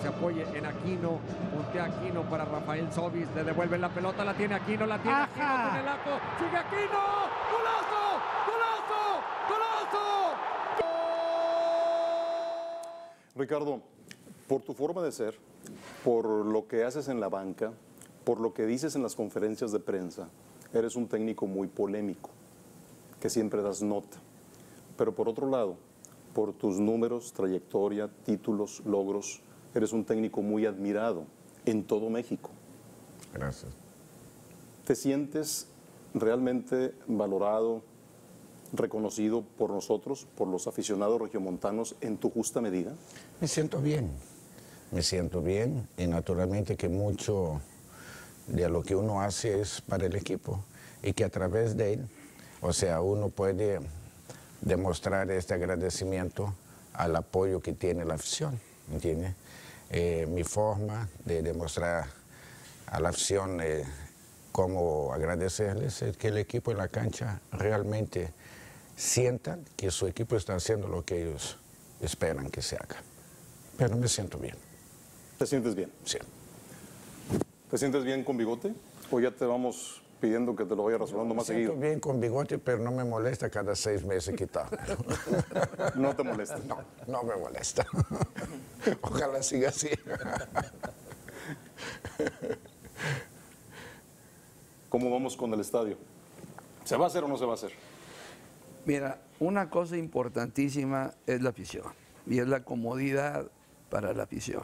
se apoye en Aquino. Puntea Aquino para Rafael Sobis. Le devuelven la pelota, la tiene Aquino, la tiene Aquino con el arco. ¡Sigue Aquino! ¡Golazo! ¡Golazo! ¡Golazo! Ricardo, por tu forma de ser, por lo que haces en la banca, por lo que dices en las conferencias de prensa, eres un técnico muy polémico, que siempre das nota. Pero por otro lado, por tus números, trayectoria, títulos, logros, eres un técnico muy admirado en todo México. Gracias. ¿Te sientes realmente valorado, reconocido por nosotros, por los aficionados regiomontanos, en tu justa medida? Me siento bien, me siento bien y naturalmente que mucho de lo que uno hace es para el equipo y que a través de él, o sea, uno puede demostrar este agradecimiento al apoyo que tiene la afición, ¿entiende? Eh, mi forma de demostrar a la afición eh, cómo agradecerles es que el equipo en la cancha realmente sientan que su equipo está haciendo lo que ellos esperan que se haga. Pero me siento bien, ¿Te sientes bien? sí. ¿Te sientes bien con bigote? ¿O ya te vamos pidiendo que te lo vaya Me más siento seguido? bien con bigote, pero no me molesta cada seis meses quitármelo. No te molesta. No, no me molesta. Ojalá siga así. ¿Cómo vamos con el estadio? ¿Se va a hacer o no se va a hacer? Mira, una cosa importantísima es la afición y es la comodidad para la afición.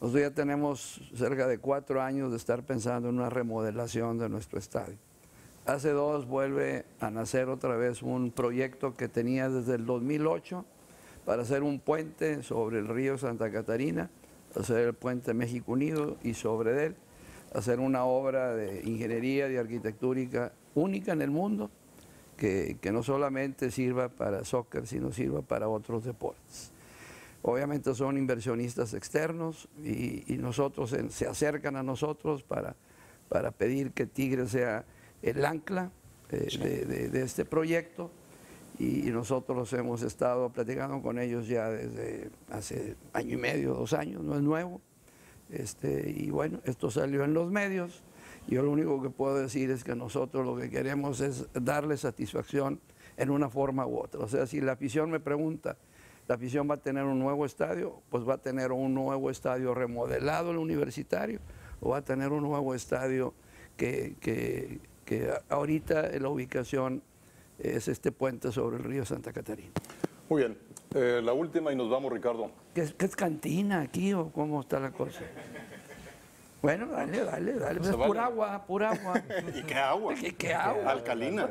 Nosotros ya tenemos cerca de cuatro años de estar pensando en una remodelación de nuestro estadio. Hace dos vuelve a nacer otra vez un proyecto que tenía desde el 2008 para hacer un puente sobre el río Santa Catarina, hacer el puente México Unido y sobre él hacer una obra de ingeniería y arquitectónica única en el mundo que, que no solamente sirva para soccer, sino sirva para otros deportes. Obviamente son inversionistas externos y, y nosotros en- se acercan a nosotros para, para pedir que Tigre sea el ancla eh, de, de- de este proyecto y, nosotros hemos estado platicando con ellos ya desde hace año y medio, dos años, no es nuevo. Este, y bueno, esto salió en los medios. Yo lo único que puedo decir es que nosotros lo que queremos es darle satisfacción en una forma u otra. O sea, si la afición me pregunta, ¿la afición va a tener un nuevo estadio? Pues va a tener un nuevo estadio remodelado, el universitario, o va a tener un nuevo estadio que, que- que ahorita la ubicación es este puente sobre el río Santa Catarina. Muy bien. Eh, la última y nos vamos, Ricardo. ¿Qué es, qué es cantina aquí o cómo está la cosa? Bueno, dale, dale, dale. Se Es vale. pura agua, pura agua. ¿Y qué agua? ¿Qué, qué agua? Alcalina.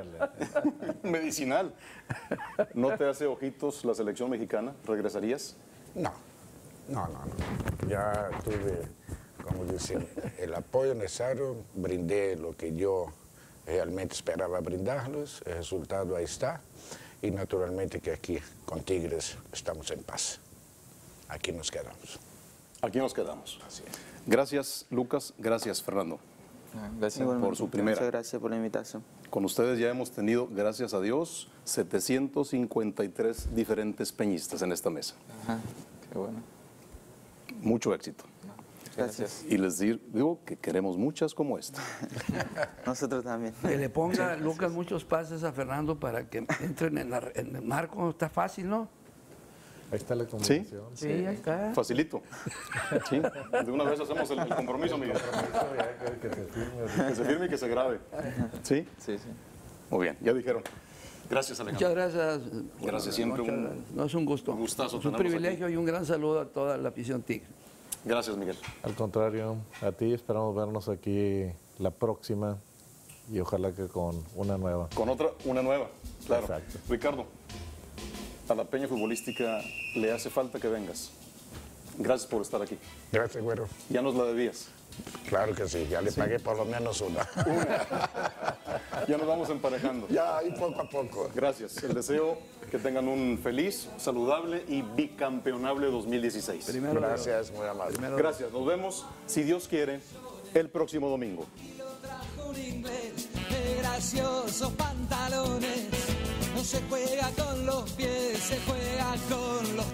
Medicinal. ¿No te hace ojitos la selección mexicana? ¿Regresarías? No, no, no, no. Ya tuve, como dicen, el apoyo necesario, brindé lo que yo realmente esperaba brindarles, el resultado ahí está, y naturalmente que aquí con Tigres estamos en paz. Aquí nos quedamos. Aquí nos quedamos. Así es. Gracias, Lucas. Gracias, Fernando. Ah, Gracias Igualmente. Por su primera. Muchas gracias por la invitación. Con ustedes ya hemos tenido, gracias a Dios, 753 diferentes peñistas en esta mesa. Ajá, qué bueno. Mucho éxito. Gracias. Y les digo que queremos muchas como esta. Nosotros también. Que le ponga Lucas muchos pases a Fernando para que entren en, la- en el marco. Está fácil, ¿no? Ahí está la comunicación. Sí, ahí está. Facilito. Sí. De una vez hacemos el, el compromiso, Miguel. Que se firme. Que se firme y que se grabe. ¿Sí? Sí, sí. Muy bien, ya dijeron. Gracias, Muchas Alejandro. gracias. Gracias, siempre Muchas un-. No, es un gusto. un gustazo Es un privilegio y un gran saludo a toda la afición Tigre. Gracias, Miguel. Al contrario, a ti esperamos vernos aquí la próxima y ojalá que con una nueva. Con otra, una nueva. Claro. Exacto. Ricardo, a la peña futbolística le hace falta que vengas. Gracias por estar aquí. Gracias, güero. Ya nos la debías. Claro que sí, ya le pagué por lo menos una. Ya nos vamos emparejando. ya, ahí poco a poco. Gracias. El deseo que tengan un feliz, saludable y bicampeonable 2016. Primero, Gracias, muy amable. Gracias. Nos vemos, si Dios quiere, el próximo domingo. trajo un inglés de graciosos pantalones. No se juega con los pies, se juega con los.